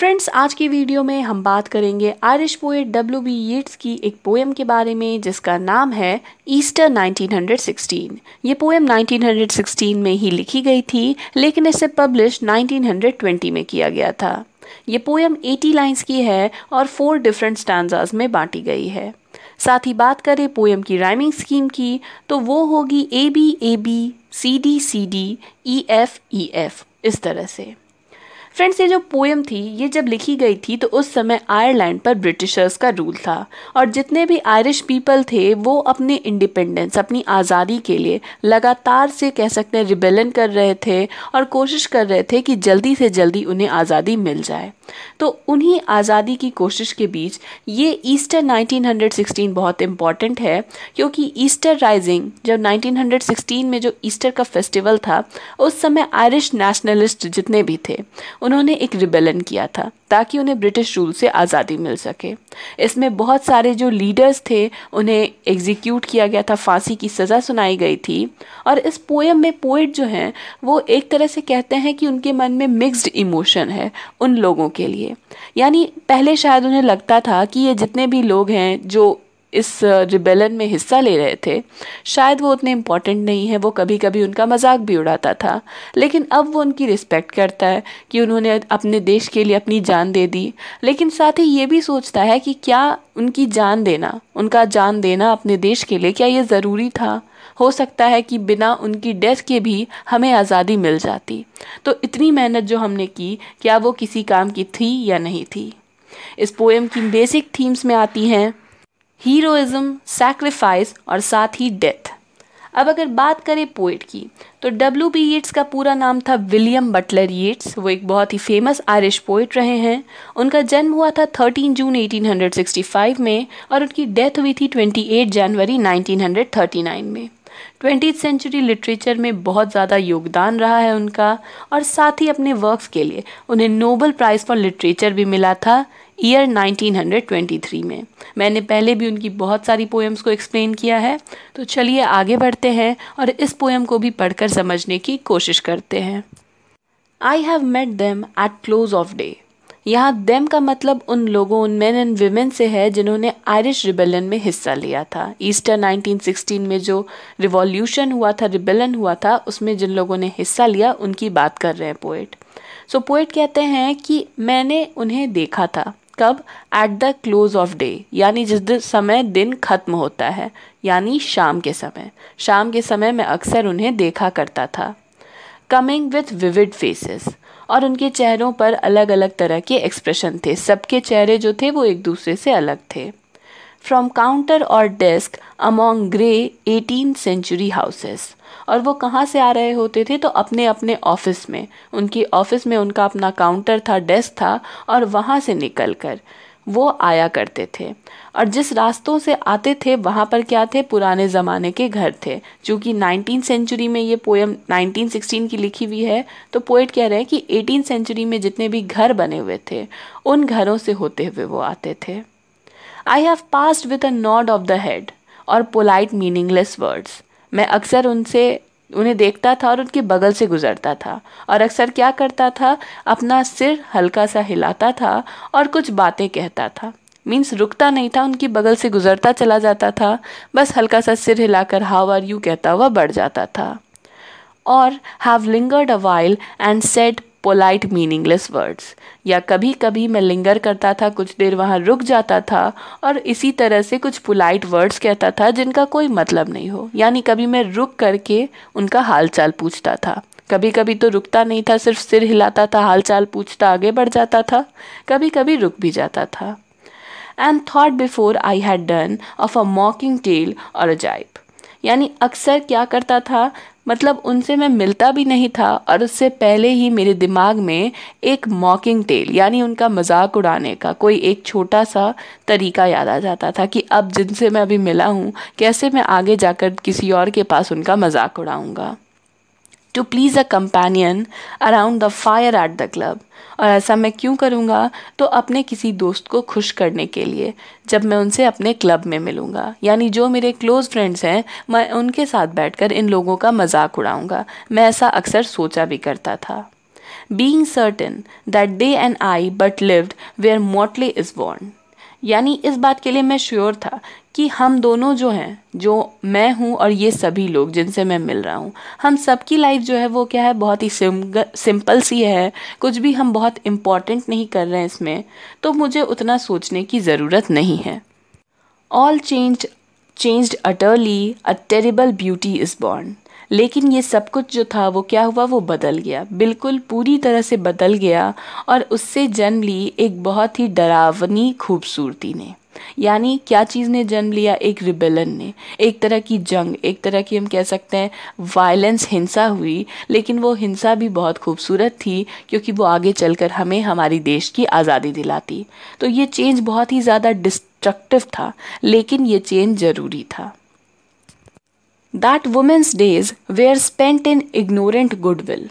Friends आज की video में हम बात करेंगे Irish poet W B Yeats की एक पोएम के बारे में, जिसका नाम है ईस्टर 1916 ये पोएम 1916 में ही लिखी गई थी, लेकिन इसे पब्लिश 1920 में किया गया था। ये पोएम 80 लाइंस की है और फोर डिफरेंट स्टैंडर्स में बांटी गई है। साथ ही बात करें पोएम की राइमिंग स्कीम की तो वो होगी A B A B C D C D E F E F इस तरह से। फ्रेंड्स ये जो पोएम थी, ये जब लिखी गई थी तो उस समय आयरलैंड पर ब्रिटिशर्स का रूल था। और जितने भी आयरिश पीपल थे, वो अपने इंडिपेंडेंस अपनी आज़ादी के लिए लगातार से कह सकते हैं रिबेलन कर रहे थे और कोशिश कर रहे थे कि जल्दी से जल्दी उन्हें आज़ादी मिल जाए। तो उन्हीं आज़ादी की कोशिश के बीच ये ईस्टर 1916 बहुत इंपॉर्टेंट है, क्योंकि ईस्टर राइजिंग जब 1916 में जो ईस्टर का फेस्टिवल था, उस समय आयरिश नेशनलिस्ट जितने भी थे, उन्होंने एक रिबेलन किया था, ताकि उन्हें ब्रिटिश रूल से आज़ादी मिल सके। इसमें बहुत सारे जो लीडर्स थे, उन्हें एग्जीक्यूट किया गया था, फांसी की सज़ा सुनाई गई थी, और इस पोएम में पोइट जो हैं, वो एक तरह से कहते हैं कि उनके मन में मिक्स्ड इमोशन है, उन लोगों के लिए। यानी, पहले शायद उन्हें लगता था कि ये जितने भी लोग हैं जो इस रिबेलन में हिस्सा ले रहे थे, शायद वो उतने इंपॉर्टेंट नहीं है, वो कभी कभी उनका मज़ाक भी उड़ाता था। लेकिन अब वो उनकी रिस्पेक्ट करता है कि उन्होंने अपने देश के लिए अपनी जान दे दी। लेकिन साथ ही ये भी सोचता है कि क्या उनकी जान देना, उनका जान देना अपने देश के लिए क्या ये ज़रूरी था? हो सकता है कि बिना उनकी डेथ के भी हमें आज़ादी मिल जाती। तो इतनी मेहनत जो हमने की, क्या वो किसी काम की थी या नहीं थी? इस पोएम की बेसिक थीम्स में आती हैं हीरोइज्म सैक्रिफाइस और साथ ही डेथ अब अगर बात करें पोइट की तो डब्ल्यू बी येट्स का पूरा नाम था विलियम बटलर येट्स वो एक बहुत ही फ़ेमस आयरिश पोइट रहे हैं। उनका जन्म हुआ था 13 जून 1865 में और उनकी डेथ हुई थी 28 जनवरी 1939 में। ट्वेंटी सेंचुरी लिटरेचर में बहुत ज़्यादा योगदान रहा है उनका और साथ ही अपने वर्क्स के लिए उन्हें नोबल प्राइज़ फॉर लिटरेचर भी मिला था ईयर 1923 में। मैंने पहले भी उनकी बहुत सारी पोएम्स को एक्सप्लेन किया है तो चलिए आगे बढ़ते हैं और इस पोएम को भी पढ़कर समझने की कोशिश करते हैं। I have met them at close of day यहाँ देम का मतलब उन लोगों उन मैन एंड वीमेन से है जिन्होंने आयरिश रिबेलन में हिस्सा लिया था। ईस्टर 1916 में जो रिवॉल्यूशन हुआ था रिबेलन हुआ था उसमें जिन लोगों ने हिस्सा लिया उनकी बात कर रहे हैं पोइट सो so, पोइट कहते हैं कि मैंने उन्हें देखा था कब? At the close of day यानी जिस दिन समय दिन खत्म होता है यानी शाम के समय। शाम के समय मैं अक्सर उन्हें देखा करता था। कमिंग विथ विविड फेसेस और उनके चेहरों पर अलग अलग तरह के एक्सप्रेशन थे। सबके चेहरे जो थे वो एक दूसरे से अलग थे। फ्रॉम काउंटर और desk among grey eighteen century houses और वो कहाँ से आ रहे होते थे? तो अपने अपने ऑफ़िस में। उनकी ऑफ़िस में उनका अपना काउंटर था डेस्क था और वहाँ से निकल कर वो आया करते थे। और जिस रास्तों से आते थे, वहाँ पर क्या थे? पुराने ज़माने के घर थे। चूँकि नाइनटीन सेंचुरी में ये पोएम 1916 की लिखी हुई है तो पोइट कह रहे हैं कि एटीन सेंचुरी में जितने भी घर बने हुए थे, उन घरों से होते हुए वो आते थे। I have passed with a nod of the head और पोलाइट मीनिंगलेस वर्ड्स मैं अक्सर उनसे उन्हें देखता था और उनके बगल से गुजरता था। और अक्सर क्या करता था? अपना सिर हल्का सा हिलाता था और कुछ बातें कहता था। मीन्स रुकता नहीं था, उनकी बगल से गुजरता चला जाता था। बस हल्का सा सिर हिलाकर हाव आर यू? कहता हुआ बढ़ जाता था। और have lingered a while and said polite meaningless words या कभी कभी मैं लिंगर करता था, कुछ देर वहाँ रुक जाता था और इसी तरह से कुछ पोलाइट वर्ड्स कहता था, जिनका कोई मतलब नहीं हो। यानी कभी मैं रुक करके उनका हाल चाल पूछता था। कभी कभी तो रुकता नहीं था, सिर्फ़ सिर हिलाता था हाल चाल पूछता, आगे बढ़ जाता था। कभी कभी रुक भी जाता था। And thought before I had done of a mocking tale और अ जाइब यानी अक्सर क्या करता था मतलब उनसे मैं मिलता भी नहीं था और उससे पहले ही मेरे दिमाग में एक मॉकिंग टेल यानी उनका मज़ाक उड़ाने का कोई एक छोटा सा तरीका याद आ जाता था कि अब जिनसे मैं अभी मिला हूँ, कैसे मैं आगे जाकर किसी और के पास उनका मज़ाक उड़ाऊँगा। To please a companion around the fire at the club और ऐसा मैं क्यों करूँगा? तो अपने किसी दोस्त को खुश करने के लिए, जब मैं उनसे अपने क्लब में मिलूँगा। यानी जो मेरे क्लोज़ फ्रेंड्स हैं, मैं उनके साथ बैठकर इन लोगों का मज़ाक उड़ाऊँगा। मैं ऐसा अक्सर सोचा भी करता था। Being certain that they and I but lived where motley is born यानी इस बात के लिए मैं श्योर था कि हम दोनों जो हैं, जो मैं हूँ और ये सभी लोग जिनसे मैं मिल रहा हूँ, हम सबकी लाइफ जो है वो क्या है, बहुत ही सिंपल सी है। कुछ भी हम बहुत इंपॉर्टेंट नहीं कर रहे हैं इसमें तो मुझे उतना सोचने की ज़रूरत नहीं है। All change changed utterly a terrible beauty is born लेकिन ये सब कुछ जो था, वो क्या हुआ, वो बदल गया। बिल्कुल पूरी तरह से बदल गया और उससे जन्म ली एक बहुत ही डरावनी खूबसूरती ने। यानी क्या चीज़ ने जन्म लिया? एक रिबेलन ने। एक तरह की जंग, एक तरह की हम कह सकते हैं वायलेंस हिंसा हुई, लेकिन वो हिंसा भी बहुत खूबसूरत थी, क्योंकि वो आगे चलकर हमें हमारी देश की आज़ादी दिलाती। तो ये चेंज बहुत ही ज़्यादा डिस्ट्रक्टिव था, लेकिन ये चेंज ज़रूरी था। That woman's days were spent in ignorant goodwill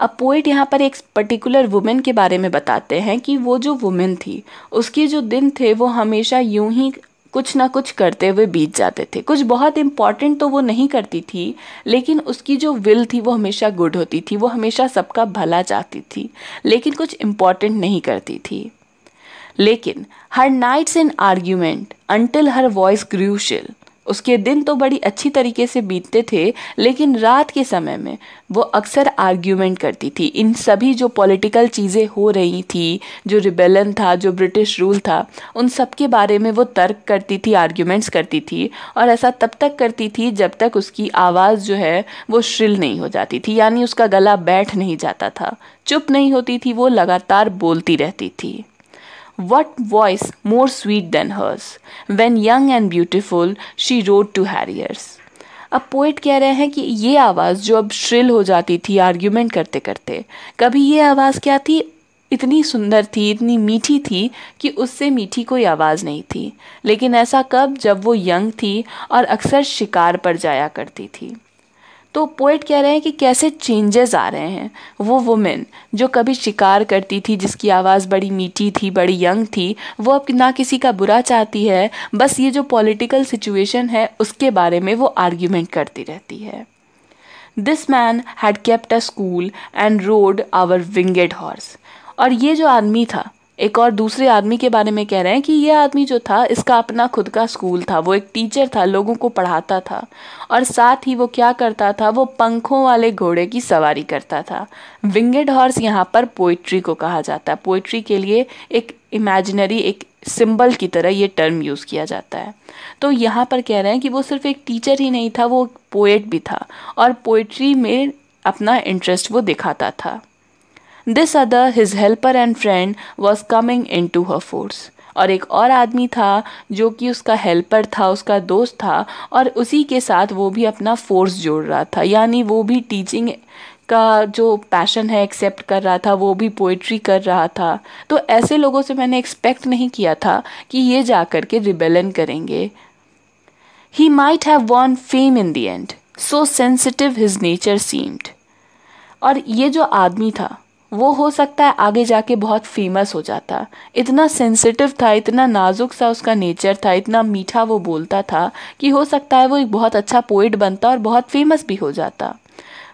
अब पोइट यहाँ पर एक पर्टिकुलर वुमेन के बारे में बताते हैं कि वो जो वुमेन थी, उसके जो दिन थे, वो हमेशा यूँ ही कुछ ना कुछ करते हुए बीत जाते थे। कुछ बहुत इंपॉर्टेंट तो वो नहीं करती थी, लेकिन उसकी जो विल थी, वो हमेशा गुड होती थी, वो हमेशा सबका भला चाहती थी, लेकिन कुछ इंपॉर्टेंट नहीं करती थी। लेकिन her nights in argument until her voice grew shrill उसके दिन तो बड़ी अच्छी तरीके से बीतते थे, लेकिन रात के समय में वो अक्सर आर्ग्यूमेंट करती थी। इन सभी जो पॉलिटिकल चीज़ें हो रही थी, जो रिबेलन था, जो ब्रिटिश रूल था, उन सब के बारे में वो तर्क करती थी आर्ग्यूमेंट्स करती थी, और ऐसा तब तक करती थी जब तक उसकी आवाज़ जो है वो श्रिल नहीं हो जाती थी, यानी उसका गला बैठ नहीं जाता था। चुप नहीं होती थी, वो लगातार बोलती रहती थी। What voice more sweet than hers? When young and beautiful, she wrote to Harriers. अब पोइट कह रहे हैं कि ये आवाज़ जो अब श्रिल हो जाती थी आर्ग्यूमेंट करते करते कभी ये आवाज़ क्या थी इतनी सुंदर थी इतनी मीठी थी कि उससे मीठी कोई आवाज़ नहीं थी लेकिन ऐसा कब जब वो यंग थी और अक्सर शिकार पर जाया करती थी तो पोइट कह रहे हैं कि कैसे चेंजेस आ रहे हैं। वो वुमेन जो कभी शिकार करती थी, जिसकी आवाज़ बड़ी मीठी थी, बड़ी यंग थी, वो अब ना किसी का बुरा चाहती है, बस ये जो पॉलिटिकल सिचुएशन है, उसके बारे में वो आर्ग्यूमेंट करती रहती है। This man had kept a school and rode our winged horse और ये जो आदमी था एक और दूसरे आदमी के बारे में कह रहे हैं कि यह आदमी जो था, इसका अपना खुद का स्कूल था। वो एक टीचर था, लोगों को पढ़ाता था। और साथ ही वो क्या करता था, वो पंखों वाले घोड़े की सवारी करता था। विंगेड हॉर्स यहाँ पर पोइट्री को कहा जाता है। पोइट्री के लिए एक इमेजिनरी, एक सिंबल की तरह ये टर्म यूज़ किया जाता है। तो यहाँ पर कह रहे हैं कि वो सिर्फ़ एक टीचर ही नहीं था, वो पोएट भी था। और पोइट्री में अपना इंटरेस्ट वो दिखाता था। This other his helper and friend was coming into her force और एक और आदमी था, जो कि उसका हेल्पर था, उसका दोस्त था, और उसी के साथ वो भी अपना फोर्स जोड़ रहा था। यानी वो भी टीचिंग का जो पैशन है एक्सेप्ट कर रहा था, वो भी पोइट्री कर रहा था। तो ऐसे लोगों से मैंने एक्सपेक्ट नहीं किया था कि ये जा कर के रिबेलन करेंगे। He might have won fame in the end so sensitive his nature seemed और ये जो आदमी था वो हो सकता है आगे जाके बहुत फ़ेमस हो जाता। इतना सेंसिटिव था, इतना नाजुक सा उसका नेचर था, इतना मीठा वो बोलता था कि हो सकता है वो एक बहुत अच्छा पोइट बनता और बहुत फ़ेमस भी हो जाता।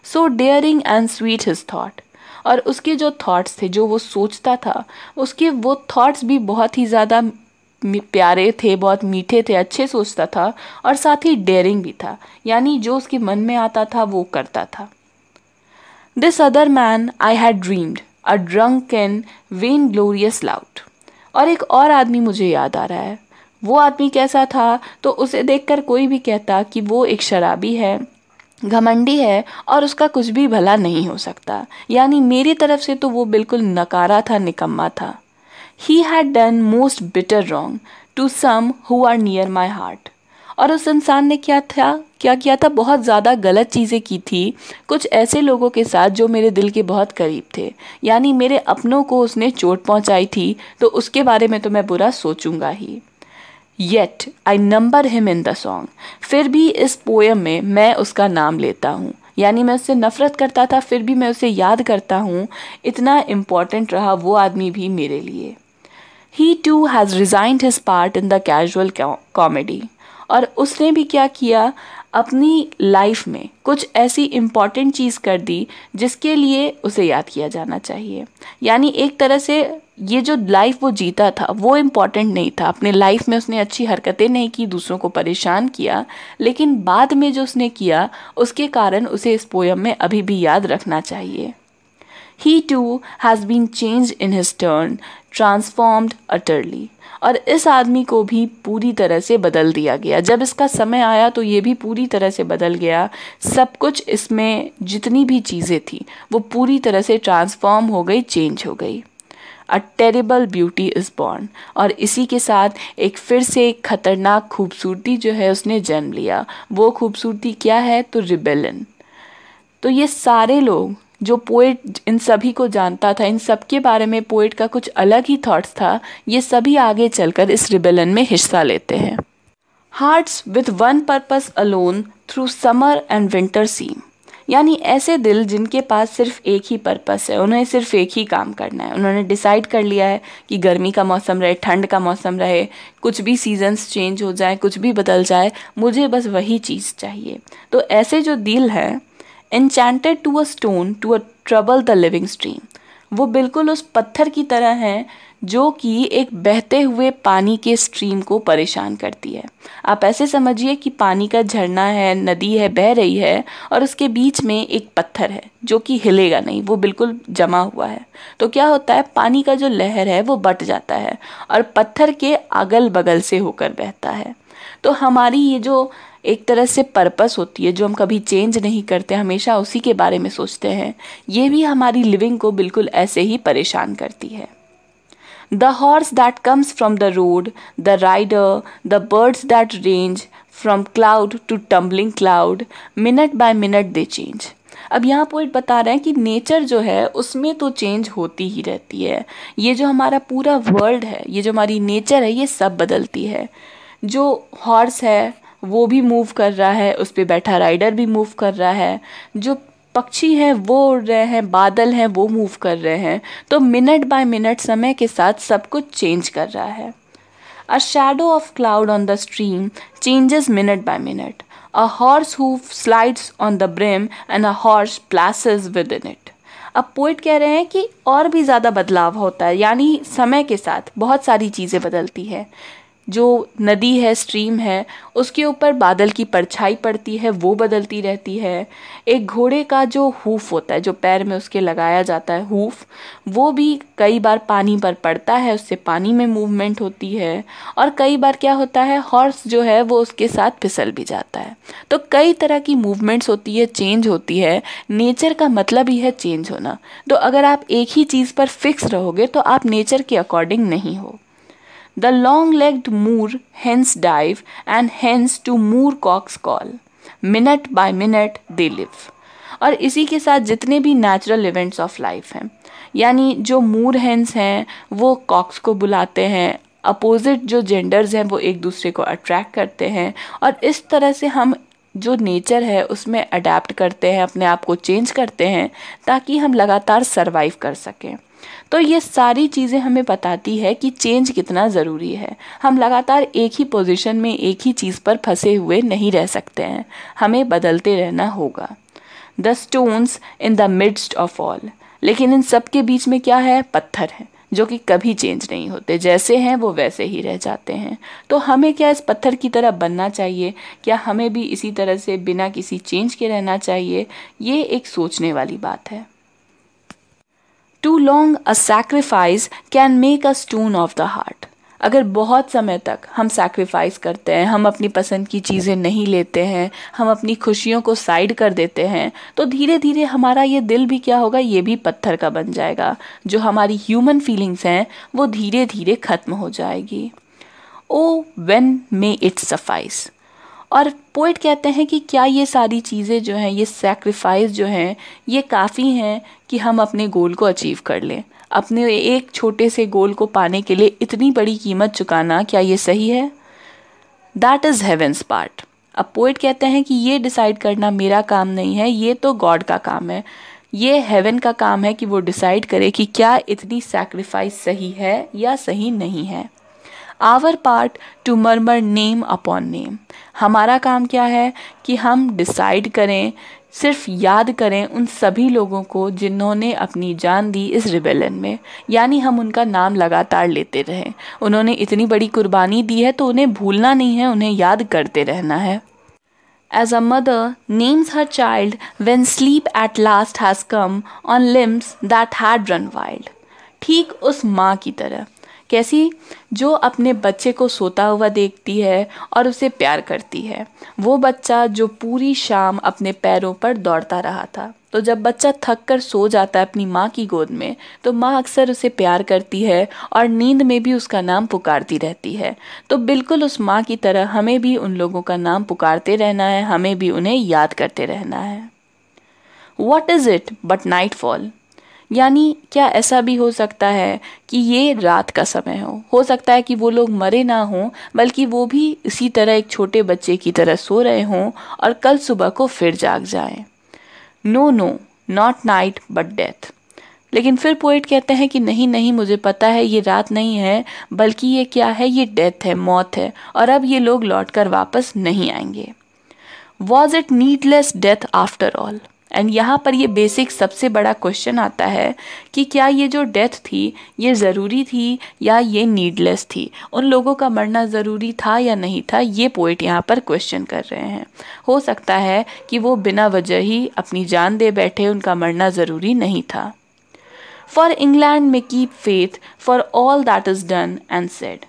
So daring and sweet his thought और उसके जो थॉट्स थे, जो वो सोचता था, उसके वो थॉट्स भी बहुत ही ज़्यादा प्यारे थे, बहुत मीठे थे, अच्छे सोचता था और साथ ही डेयरिंग भी था। यानी जो उसके मन में आता था, वो करता था। This other man I had dreamed, a drunken, vainglorious lout. और एक और आदमी मुझे याद आ रहा है। वो आदमी कैसा था? तो उसे देखकर कोई भी कहता कि वो एक शराबी है घमंडी है और उसका कुछ भी भला नहीं हो सकता। यानी मेरी तरफ़ से तो वो बिल्कुल नकारा था निकम्मा था। He had done most bitter wrong to some who are near my heart और उस इंसान ने क्या था, क्या किया था? बहुत ज़्यादा गलत चीज़ें की थी। कुछ ऐसे लोगों के साथ जो मेरे दिल के बहुत करीब थे। यानी मेरे अपनों को उसने चोट पहुंचाई थी तो उसके बारे में तो मैं बुरा सोचूँगा ही। Yet I number him in the song फिर भी इस पोएम में मैं उसका नाम लेता हूँ। यानी मैं उससे नफ़रत करता था, फिर भी मैं उसे याद करता हूँ। इतना इंपॉर्टेंट रहा वो आदमी भी मेरे लिए। He too has resigned his part in the casual comedy और उसने भी क्या किया? अपनी लाइफ में कुछ ऐसी इंपॉर्टेंट चीज़ कर दी, जिसके लिए उसे याद किया जाना चाहिए। यानी एक तरह से ये जो लाइफ वो जीता था, वो इंपॉर्टेंट नहीं था। अपने लाइफ में उसने अच्छी हरकतें नहीं की, दूसरों को परेशान किया, लेकिन बाद में जो उसने किया, उसके कारण उसे इस पोयम में अभी भी याद रखना चाहिए। He too has been change in his turn transformed utterly और इस आदमी को भी पूरी तरह से बदल दिया गया। जब इसका समय आया तो ये भी पूरी तरह से बदल गया। सब कुछ इसमें जितनी भी चीज़ें थी, वो पूरी तरह से ट्रांसफॉर्म हो गई चेंज हो गई। A terrible beauty is born और इसी के साथ एक फिर से एक खतरनाक खूबसूरती जो है उसने जन्म लिया। वो खूबसूरती क्या है? तो रिबेलन तो ये सारे लोग जो पोइट इन सभी को जानता था, इन सब के बारे में पोइट का कुछ अलग ही थॉट्स था, ये सभी आगे चलकर इस रिबेलन में हिस्सा लेते हैं। Hearts with one purpose alone through summer and winter seem यानी ऐसे दिल जिनके पास सिर्फ़ एक ही पर्पस है, उन्हें सिर्फ़ एक ही काम करना है। उन्होंने डिसाइड कर लिया है कि गर्मी का मौसम रहे, ठंड का मौसम रहे, कुछ भी सीजन्स चेंज हो जाए, कुछ भी बदल जाए, मुझे बस वही चीज़ चाहिए। तो ऐसे जो दिल हैं enchanted to a stone to a trouble the living stream वो बिल्कुल उस पत्थर की तरह हैं, जो कि एक बहते हुए पानी के स्ट्रीम को परेशान करती है। आप ऐसे समझिए कि पानी का झरना है, नदी है, बह रही है, और उसके बीच में एक पत्थर है, जो कि हिलेगा नहीं, वो बिल्कुल जमा हुआ है। तो क्या होता है, पानी का जो लहर है, वो बट जाता है, और पत्थर के अगल बगल से होकर बहता है। तो हमारी ये जो एक तरह से पर्पस होती है, जो हम कभी चेंज नहीं करते, हमेशा उसी के बारे में सोचते हैं। ये भी हमारी लिविंग को बिल्कुल ऐसे ही परेशान करती है। The horse that comes from the road the rider the birds that range from cloud to tumbling cloud minute by minute they change अब यहाँ पोइट बता रहे हैं कि नेचर जो है, उसमें तो चेंज होती ही रहती है। ये जो हमारा पूरा वर्ल्ड है, ये जो हमारी नेचर है, ये सब बदलती है। जो हॉर्स है वो भी मूव कर रहा है, उस पर बैठा राइडर भी मूव कर रहा है। जो पक्षी हैं, वो उड़ रहे हैं, बादल हैं, वो मूव कर रहे हैं। तो मिनट बाय मिनट समय के साथ सब कुछ चेंज कर रहा है। A shadow of cloud on the stream changes minute by minute a horse who slides on the brim and a horse plashes within it अब पोइट कह रहे हैं कि और भी ज़्यादा बदलाव होता है, यानी समय के साथ बहुत सारी चीज़ें बदलती है। जो नदी है स्ट्रीम है, उसके ऊपर बादल की परछाई पड़ती है, वो बदलती रहती है। एक घोड़े का जो हूफ होता है, जो पैर में उसके लगाया जाता है हूफ वो भी कई बार पानी पर पड़ता है, उससे पानी में मूवमेंट होती है और कई बार क्या होता है हॉर्स जो है, वो उसके साथ फिसल भी जाता है। तो कई तरह की मूवमेंट्स होती है चेंज होती है। नेचर का मतलब ही है चेंज होना। तो अगर आप एक ही चीज़ पर फिक्स रहोगे तो आप नेचर के अकॉर्डिंग नहीं हो। The long-legged moor hens dive and hens to moorcock's call. Minute by minute they live. और इसी के साथ जितने भी नेचुरल इवेंट्स ऑफ़ लाइफ हैं, यानी जो मूर हैंस हैं, वो कॉक्स को बुलाते हैं अपोजिट जो जेंडर्स हैं, वो एक दूसरे को अट्रैक्ट करते हैं और इस तरह से हम जो नेचर है, उसमें अडेप्ट करते हैं, अपने आप को चेंज करते हैं, ताकि हम लगातार सरवाइव कर सकें। तो ये सारी चीज़ें हमें बताती है कि चेंज कितना ज़रूरी है। हम लगातार एक ही पोजीशन में एक ही चीज़ पर फंसे हुए नहीं रह सकते हैं। हमें बदलते रहना होगा। The stones in the midst of all लेकिन इन सब के बीच में क्या है? पत्थर है। जो कि कभी चेंज नहीं होते। जैसे हैं, वो वैसे ही रह जाते हैं। तो हमें क्या इस पत्थर की तरह बनना चाहिए? क्या हमें भी इसी तरह से बिना किसी चेंज के रहना चाहिए? ये एक सोचने वाली बात है। Too long a sacrifice can make a stone of the heart अगर बहुत समय तक हम सैक्रिफाइस करते हैं, हम अपनी पसंद की चीज़ें नहीं लेते हैं, हम अपनी खुशियों को साइड कर देते हैं तो धीरे धीरे हमारा ये दिल भी क्या होगा? ये भी पत्थर का बन जाएगा। जो हमारी ह्यूमन फीलिंग्स हैं, वो धीरे धीरे ख़त्म हो जाएगी। O when may it suffice और पोइट कहते हैं कि क्या ये सारी चीज़ें जो हैं, ये सेक्रीफाइस जो हैं, ये काफ़ी हैं कि हम अपने गोल को अचीव कर लें। अपने एक छोटे से गोल को पाने के लिए इतनी बड़ी कीमत चुकाना क्या ये सही है? दैट इज़ हेवेंस पार्ट अब पोइट कहते हैं कि ये डिसाइड करना मेरा काम नहीं है, ये तो गॉड का काम है। ये हेवन का काम है कि वो डिसाइड करे कि क्या इतनी सैक्रिफाइस सही है या सही नहीं है। Our part to murmur name upon name हमारा काम क्या है कि हम डिसाइड करें सिर्फ़ याद करें उन सभी लोगों को जिन्होंने अपनी जान दी इस रिबेलन में, यानी हम उनका नाम लगातार लेते रहें। उन्होंने इतनी बड़ी कुर्बानी दी है तो उन्हें भूलना नहीं है, उन्हें याद करते रहना है। As a mother, names her child when sleep at last has come on limbs that had run wild. ठीक उस माँ की तरह। कैसी? जो अपने बच्चे को सोता हुआ देखती है और उसे प्यार करती है। वो बच्चा जो पूरी शाम अपने पैरों पर दौड़ता रहा था। तो जब बच्चा थक कर सो जाता है अपनी माँ की गोद में तो माँ अक्सर उसे प्यार करती है और नींद में भी उसका नाम पुकारती रहती है। तो बिल्कुल उस माँ की तरह हमें भी उन लोगों का नाम पुकारते रहना है, हमें भी उन्हें याद करते रहना है। What is it but nightfall यानी क्या ऐसा भी हो सकता है कि ये रात का समय हो? हो सकता है कि वो लोग मरे ना हों, बल्कि वो भी इसी तरह एक छोटे बच्चे की तरह सो रहे हों और कल सुबह को फिर जाग जाएँ। No no not night but death लेकिन फिर पोइट कहते हैं कि नहीं नहीं, मुझे पता है ये रात नहीं है, बल्कि ये क्या है? ये डेथ है, मौत है, और अब ये लोग लौट कर वापस नहीं आएँगे। Was it needless death after all and यहाँ पर ये बेसिक सबसे बड़ा क्वेश्चन आता है कि क्या ये जो डेथ थी, ये ज़रूरी थी या ये नीडलेस थी? उन लोगों का मरना ज़रूरी था या नहीं था, ये पोइट यहाँ पर क्वेश्चन कर रहे हैं। हो सकता है कि वो बिना वजह ही अपनी जान दे बैठे, उनका मरना ज़रूरी नहीं था। For England may keep faith for all that is done and said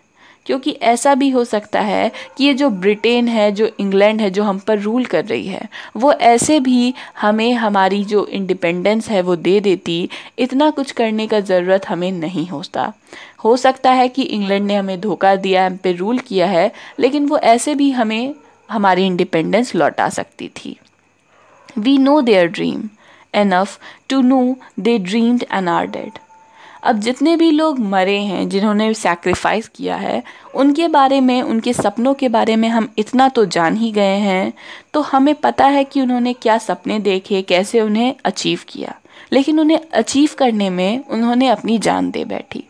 क्योंकि ऐसा भी हो सकता है कि ये जो ब्रिटेन है, जो इंग्लैंड है, जो हम पर रूल कर रही है, वो ऐसे भी हमें हमारी जो इंडिपेंडेंस है वो दे देती, इतना कुछ करने का ज़रूरत हमें नहीं होता। हो सकता है कि इंग्लैंड ने हमें धोखा दिया, हम पे रूल किया है, लेकिन वो ऐसे भी हमें हमारी इंडिपेंडेंस लौटा सकती थी। We know their dream enough to know they dreamed and are dead अब जितने भी लोग मरे हैं, जिन्होंने सैक्रिफाइस किया है, उनके बारे में, उनके सपनों के बारे में हम इतना तो जान ही गए हैं तो हमें पता है कि उन्होंने क्या सपने देखे, कैसे उन्हें अचीव किया। लेकिन उन्हें अचीव करने में उन्होंने अपनी जान दे बैठी।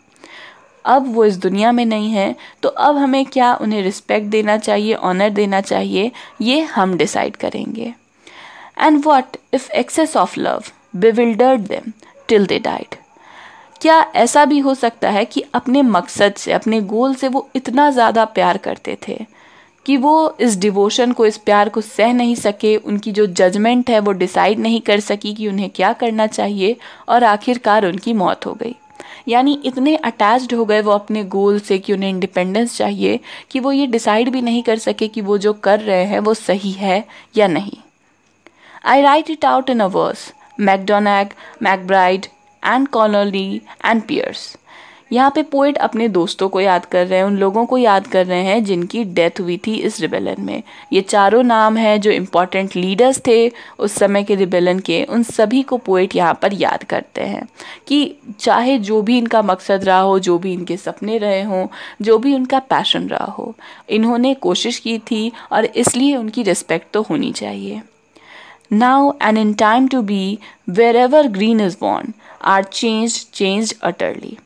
अब वो इस दुनिया में नहीं है तो अब हमें क्या उन्हें रिस्पेक्ट देना चाहिए ऑनर देना चाहिए, ये हम डिसाइड करेंगे। And what if excess of love bewildered them till they died क्या ऐसा भी हो सकता है कि अपने मकसद से, अपने गोल से वो इतना ज़्यादा प्यार करते थे कि वो इस डिवोशन को, इस प्यार को सह नहीं सके, उनकी जो जजमेंट है वो डिसाइड नहीं कर सकी कि उन्हें क्या करना चाहिए और आखिरकार उनकी मौत हो गई। यानी इतने अटैच्ड हो गए वो अपने गोल से कि उन्हें इंडिपेंडेंस चाहिए कि वो ये डिसाइड भी नहीं कर सके कि वो जो कर रहे हैं वो सही है या नहीं। I write it out in a verse MacDonagh MacBride and Connolly and Pearse यहाँ पे पोइट अपने दोस्तों को याद कर रहे हैं, उन लोगों को याद कर रहे हैं जिनकी डेथ हुई थी इस रिबेलन में। ये चारों नाम हैं जो इम्पोर्टेंट लीडर्स थे उस समय के रिबेलन के। उन सभी को पोइट यहाँ पर याद करते हैं कि चाहे जो भी इनका मकसद रहा हो, जो भी इनके सपने रहे हों, जो भी उनका पैशन रहा हो, इन्होंने कोशिश की थी और इसलिए उनकी रिस्पेक्ट तो होनी चाहिए। now and in time to be, wherever green is born, are changed, changed utterly.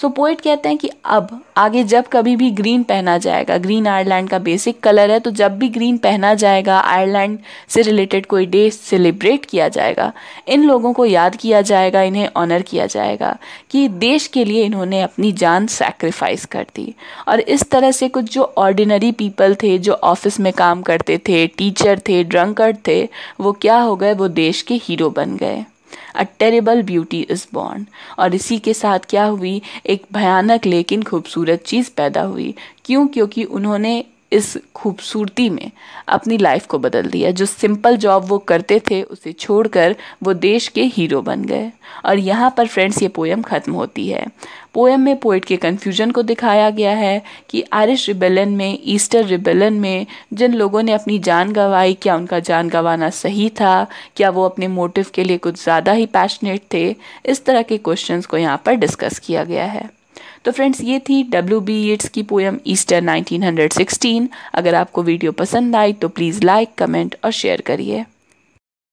So poet कहते हैं कि अब, आगे जब कभी भी ग्रीन पहना जाएगा ग्रीन आयरलैंड का बेसिक कलर है तो जब भी ग्रीन पहना जाएगा आयरलैंड से रिलेटेड कोई डे सेलिब्रेट किया जाएगा, इन लोगों को याद किया जाएगा, इन्हें ऑनर किया जाएगा कि देश के लिए इन्होंने अपनी जान सेक्रीफाइस कर दी। और इस तरह से कुछ जो ऑर्डिनरी पीपल थे, जो ऑफ़िस में काम करते थे टीचर थे ड्रंकर्ड थे, वो क्या हो गए? वो देश के हीरो बन गए। A terrible beauty is born और इसी के साथ क्या हुई? एक भयानक लेकिन खूबसूरत चीज़ पैदा हुई। क्यों? क्योंकि उन्होंने इस खूबसूरती में अपनी लाइफ को बदल दिया। जो सिंपल जॉब वो करते थे, उसे छोड़कर वो देश के हीरो बन गए। और यहाँ पर फ्रेंड्स ये पोएम ख़त्म होती है। पोएम में पोइट के कन्फ्यूज़न को दिखाया गया है कि आयरिश रिबेलन में ईस्टर रिबेलन में, जिन लोगों ने अपनी जान गंवाई, क्या उनका जान गंवाना सही था? क्या वो अपने मोटिव के लिए कुछ ज़्यादा ही पैशनेट थे? इस तरह के क्वेश्चंस को यहाँ पर डिस्कस किया गया है। तो फ्रेंड्स, ये थी डब्ल्यू बी एड्स की पोएम ईस्टर 1916 अगर आपको वीडियो पसंद आई तो प्लीज़ लाइक कमेंट और शेयर करिए।